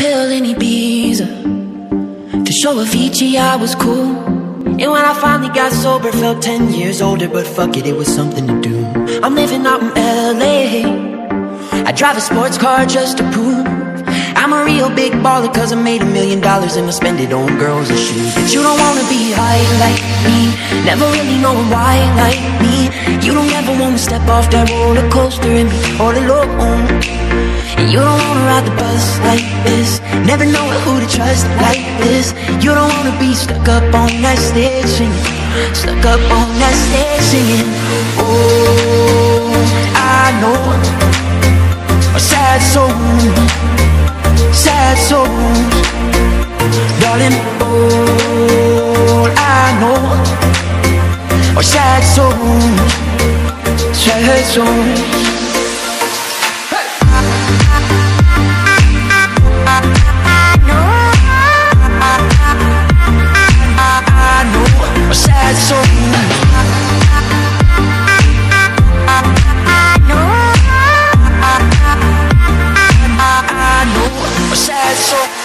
pill in Ibiza. To show Avicii I was cool. And when I finally got sober Felt 10 years older But fuck it, it was something to do. I'm living out in L.A. I drive a sports car just to prove. I'm a real big baller Cause I made a million dollars And I spend it on girls and shoes. But you don't wanna be high like me. Never really knowing why like me. You don't ever wanna step off that roller coaster And be all alone ride the bus like this. Never know who to trust like this. You don't wanna be stuck up on that stage singing. Stuck up on that stage singing. Oh, I know. A sad soul. Sad soul. Darling, all I know. Are sad souls Sad souls special